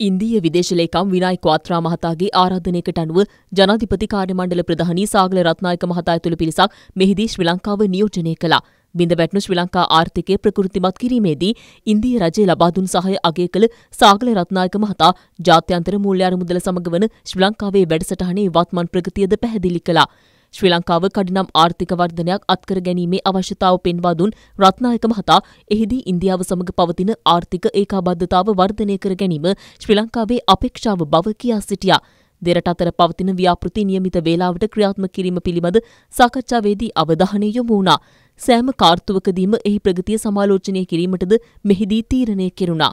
ඉන්දීය විදේශලේකම් විනායි ක්වාත්‍රා මහතාගේ ආරාධනයකට අනුව ජනාධිපති කාර්යමණ්ඩල ප්‍රධානී සාගල රත්නායක මහතා ඇතුළු පිරිසක් මෙහිදී ශ්‍රී ලංකාව නියෝජනය කළා. බිඳ වැටනු ශ්‍රී ලංකා ආර්ථිකය ප්‍රකෘතිමත් කිරීමේදී ඉන්දිය රජය ලබා දුන් සහාය අගය කළ සාගල රත්නායක මහතා ජාත්‍යන්තර මූල්‍ය අරමුදල සමග වන ශ්‍රී ලංකාවේ වැඩසටහනේ වත්මන් ප්‍රගතියද පැහැදිලි කළා. ශ්‍රී ලංකාව කඩිනම් ආර්ථික වර්ධනයක් අත්කර ගැනීමේ අවශ්‍යතාව පෙන්වා දුන් රත්නායක මහතා එහිදී ඉන්දියාව සමග පවතින ආර්ථික ඒකාබද්ධතාව වර්ධනය කර ගැනීම ශ්‍රී ලංකාවේ අපේක්ෂාව බව කියා සිටියා. දෙරට අතර පවතින ව්‍යාපෘති නියමිත වේලාවට ක්‍රියාත්මක කිරීම පිළිබඳ සාකච්ඡාවේදී අවධානය යොමු වුණා. සෑම කාර්තුවකදීම එහි ප්‍රගතිය සමාලෝචනය කිරීමටද මෙහිදී තීරණය කෙරුණා.